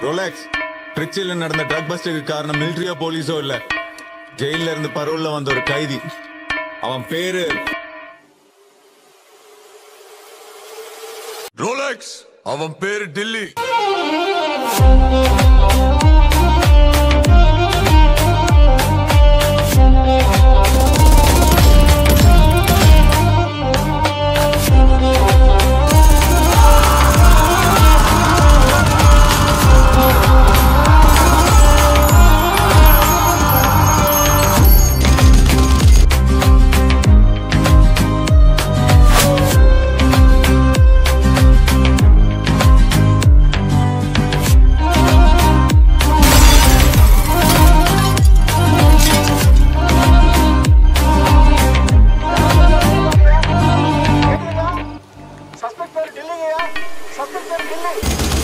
Rolex திருச்சியில நடந்த drug பஸ்டுக்கு காரணம் மிலிட்டரியோ போலீஸோ இல்ல. ஜெயில இருந்து பரோல்ல வந்த ஒரு கைதி. அவன் பேரு ரோலக்ஸ் அவன் பேரு டில்லி. பேர் டில்லிங்கய்யா சப்ளை பேர்